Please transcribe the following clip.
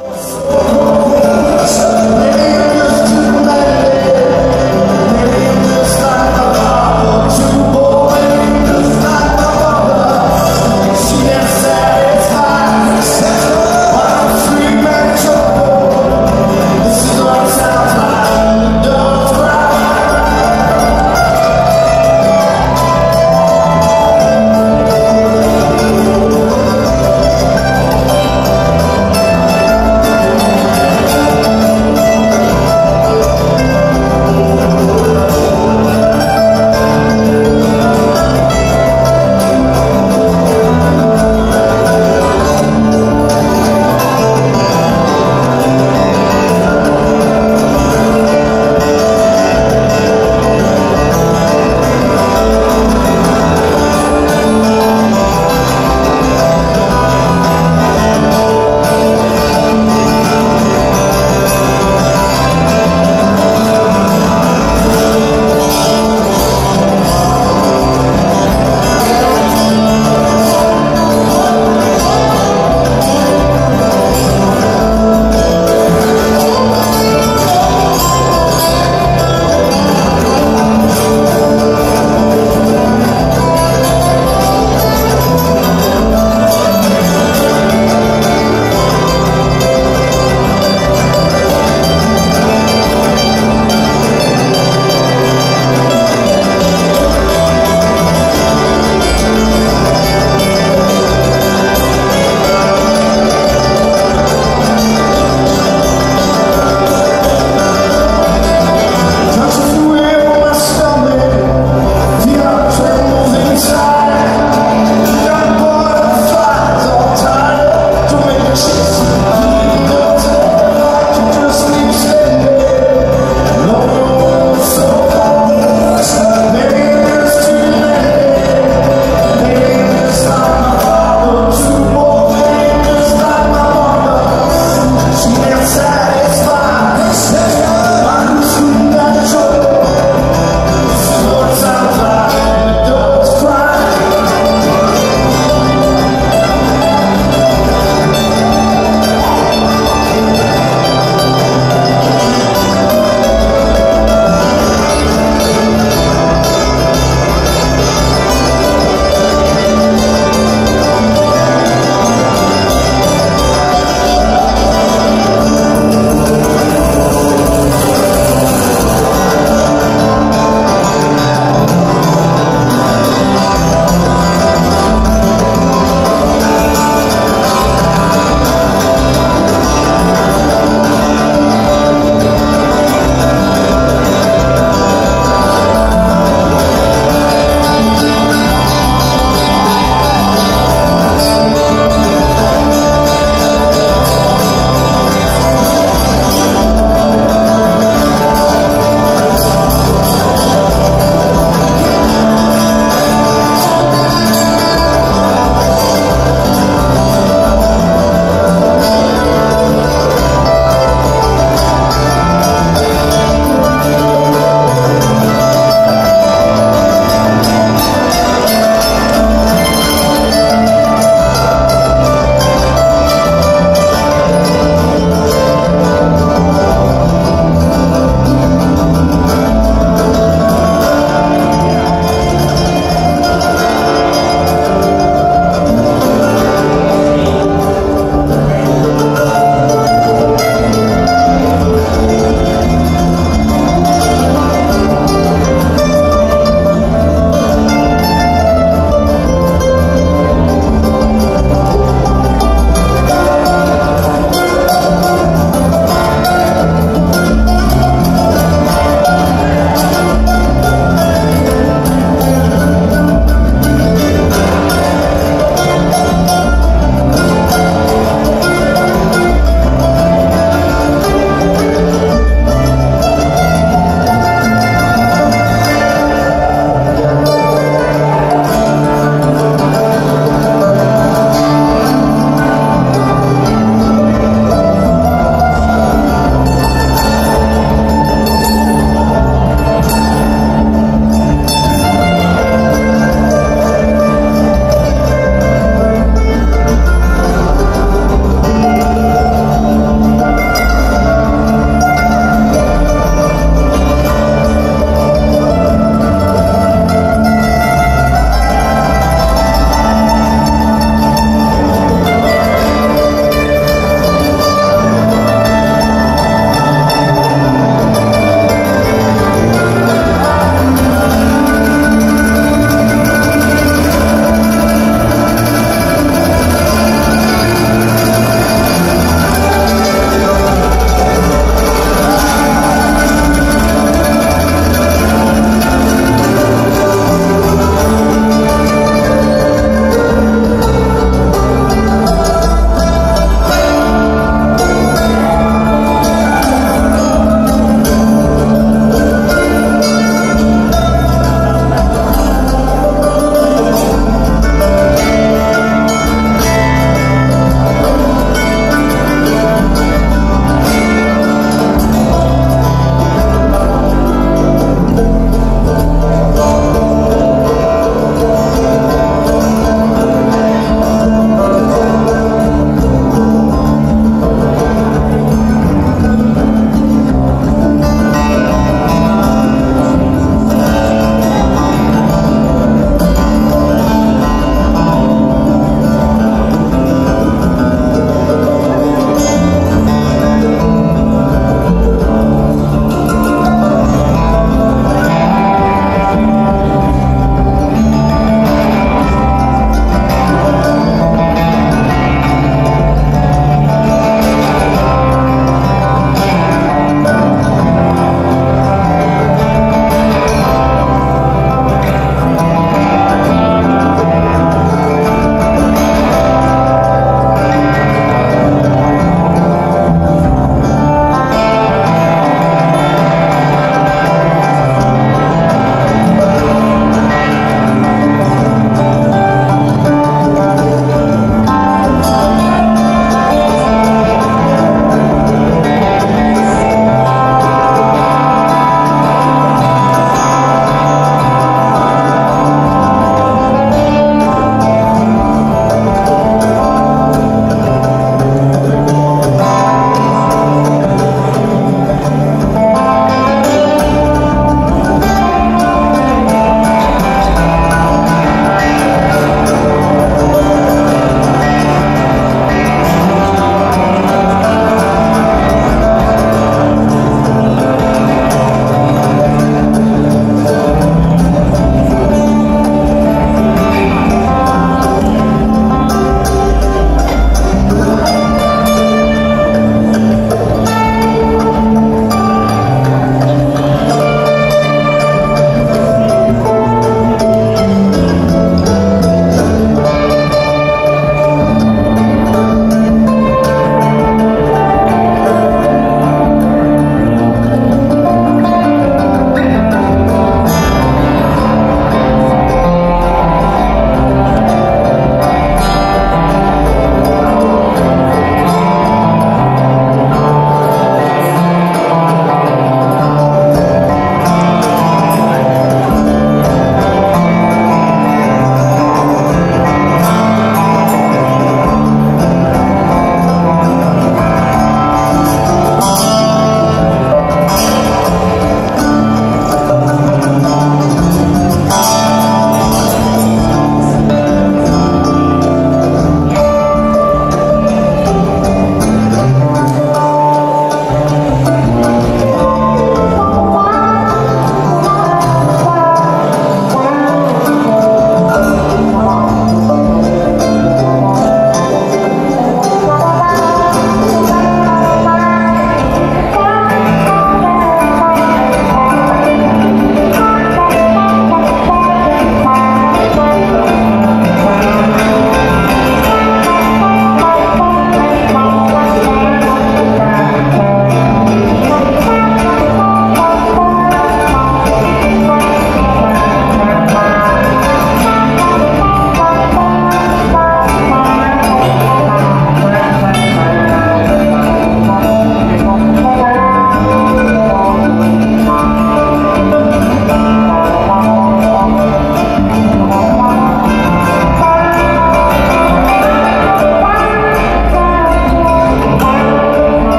Oh.